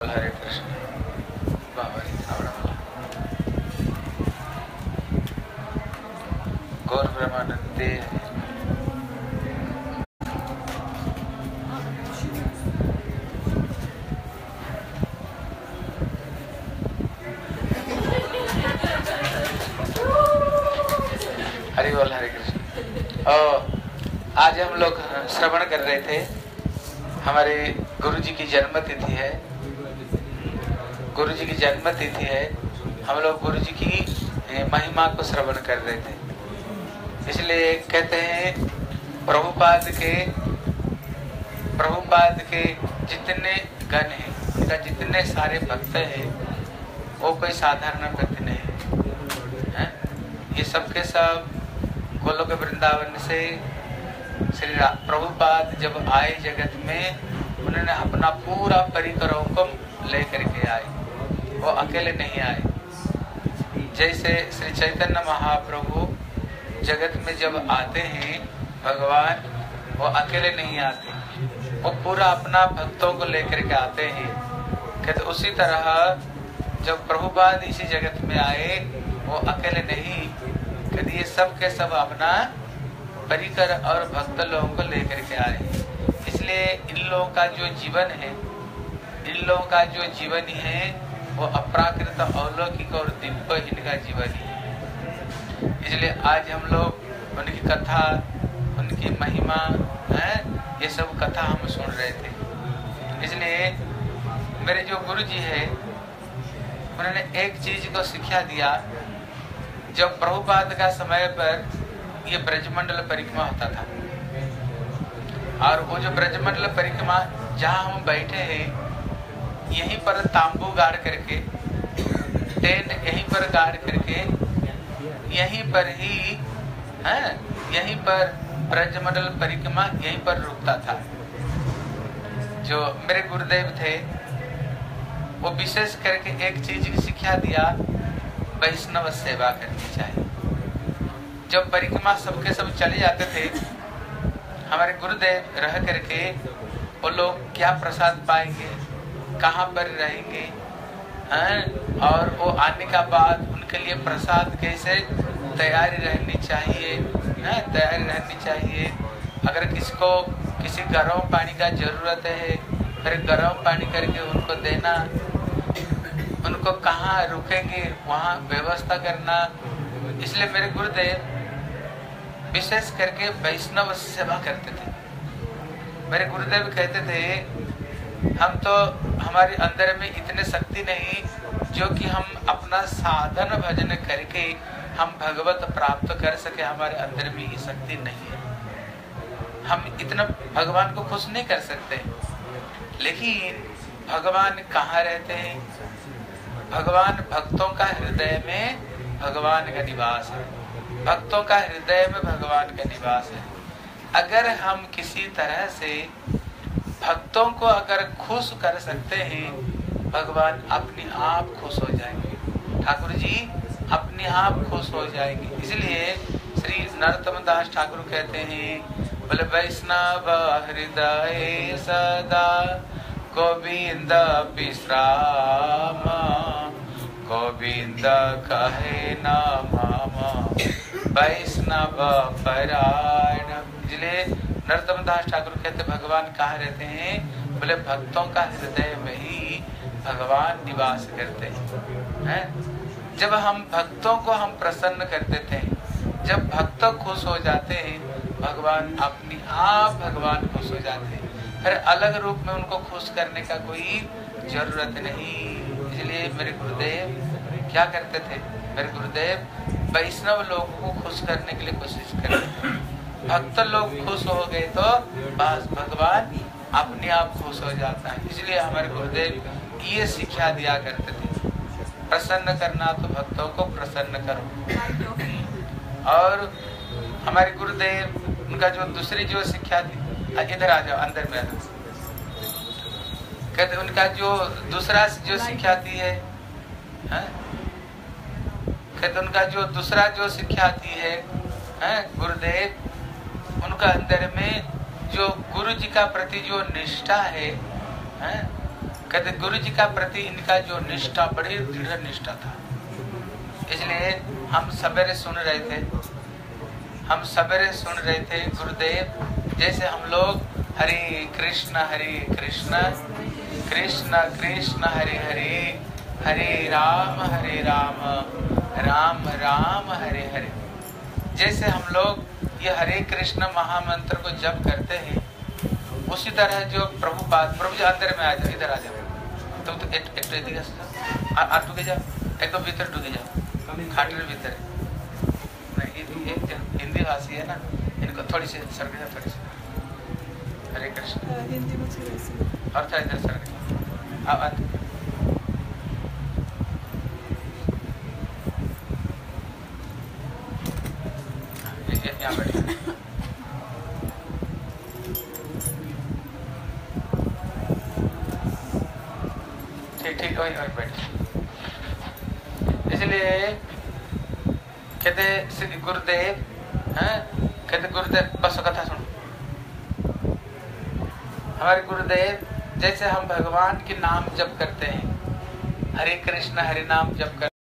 हरे कृष्ण। बाबा हरि बोल, हरे कृष्ण। और आज हम लोग श्रवण कर रहे थे। हमारे गुरु जी की जन्म तिथि है। गुरु जी की जन्म तिथि है, हम लोग गुरु जी की महिमा को श्रवण कर रहे थे। इसलिए कहते हैं, प्रभुपाद के प्रभुपाद के जितने गण हैं, उनका जितने सारे भक्त हैं, वो कोई साधारण भक्त नहीं है। ये सबके सब गोलोक वृंदावन से श्री प्रभुपाद जब आए जगत में, उन्होंने अपना पूरा परिकरों को लेकर के आए। वो अकेले नहीं आए। जैसे श्री चैतन्य महाप्रभु जगत में जब आते हैं, भगवान, वो अकेले नहीं आते। वो पूरा अपना भक्तों को लेकर के आते हैं। कहते उसी तरह जब प्रभुपाद इसी जगत में आए, वो अकेले नहीं। कहते ये सब के सब अपना परिकर और भक्त लोगों को लेकर के आए। इसलिए इन लोगों का जो जीवन है, इन लोगों का जो जीवन है वो अपराकृत अलौकिक और दिव्य इनका जीवन है। इसलिए आज हम लोग उनकी कथा, उनकी महिमा, है, ये सब कथा हम सुन रहे थे। इसलिए मेरे जो गुरु जी है, उन्होंने एक चीज़ को शिक्षा दिया, जब प्रभुपाद का समय पर ये ब्रजमंडल परिक्रमा होता था। और वो जो ब्रजमंडल परिक्रमा, जहाँ हम बैठे हैं यहीं पर तांबू गाड़ करके टेंट यहीं पर गाड़ करके, यहीं पर ही, है, यहीं पर ब्रजमंडल परिक्रमा यहीं पर रुकता था। जो मेरे गुरुदेव थे, वो विशेष करके एक चीज़ की शिक्षा दिया, वैष्णव सेवा करनी चाहिए। जब परिक्रमा सबके सब चले जाते थे, हमारे गुरुदेव रह करके वो लोग क्या प्रसाद पाएँगे? कहाँ पर रहेंगे? हैं? और वो आने का बाद उनके लिए प्रसाद कैसे तैयारी रहनी चाहिए? हैं? तैयारी रहनी चाहिए। अगर किसको, किसी गर्म पानी का ज़रूरत है, फिर गर्म पानी करके उनको देना। उनको कहाँ रुकेंगे? वहाँ व्यवस्था करना। इसलिए मेरे गुरुदेव, विशेष करके वैष्णव सेवा करते थे। मेरे गुरुदेव कहते थे हम तो हमारे अंदर में इतने शक्ति नहीं जो कि हम अपना साधन भजन करके हम भगवत प्राप्त कर सके, हमारे अंदर में ये शक्ति नहीं है। हम इतना भगवान को खुश नहीं कर सकते। लेकिन भगवान कहाँ रहते हैं? भगवान भक्तों का हृदय में भगवान का निवास है। भक्तों का हृदय में भगवान का निवास है। अगर हम किसी तरह से भक्तों को अगर खुश कर सकते हैं, भगवान अपने आप खुश हो जाएँगे। ठाकुर जी अपने आप खुश हो जाएँगे। इसलिए श्री नरोत्तम दास ठाकुर कहते हैं, बोले वैष्णव हृदय सदा, गोविंद विश्राम, गोविंद कहे नामा, वैष्णव परायण। इसलिए नरोत्तम दास ठाकुर कहते, भगवान कहाँ रहते हैं? बोले, भक्तों का हृदय में ही भगवान निवास करते हैं। है? जब हम भक्तों को हम प्रसन्न कर देते हैं, जब भक्त खुश हो जाते हैं, भगवान अपने आप भगवान खुश हो जाते हैं। फिर अलग रूप में उनको खुश करने का कोई ज़रूरत नहीं। इसलिए मेरे गुरुदेव, क्या करते थे? मेरे गुरुदेव, वैष्णव लोगों को खुश करने के लिए कोशिश करते थे। भक्त लोग खुश हो गए तो बस भगवान अपने आप खुश हो जाता है। इसलिए हमारे गुरुदेव ये शिक्षा दिया करते थे। प्रसन्न करना तो भक्तों को प्रसन्न करो। और हमारे गुरुदेव उनका जो दूसरी जो शिक्षा थी इधर आ जाओ अंदर में कहते उनका जो दूसरा जो शिक्षा थी है, है? कहते उनका जो दूसरा जो शिक्षा थी है, है गुरुदेव उनका अंदर में जो गुरु जी का प्रति जो निष्ठा है, है? कहते गुरु जी का प्रति इनका जो निष्ठा बड़ी दृढ़ निष्ठा था। इसलिए हम सवेरे सुन रहे थे हम सवेरे सुन रहे थे गुरुदेव जैसे हम लोग हरे कृष्ण हरे कृष्ण कृष्ण कृष्ण हरे हरे हरे राम हरे राम राम राम हरे हरे। जैसे हम लोग ये हरे कृष्ण महामंत्र को जप करते हैं उसी तरह जो प्रभु बात प्रभु जी अंदर में आ जाओ इधर आ जाओ। तुम तो एक एक एक आ टुके जाओ। एक तो भीतर टुके जाओ। खाटर भीतर। हिंदी भाषी है ना इनको थोड़ी सी सर्ग थोड़ी सी। हरे कृष्ण। हिंदी और थोड़ा इधर सर्ग अब यहाँ बैठिए ठीक बैठ इसलिए कहते गुरुदेव, हैं, कहते गुरुदेव, बस कथा सुनो। हमारे गुरुदेव, जैसे हम भगवान के नाम जप करते हैं, हरे कृष्ण, हरे नाम जप कर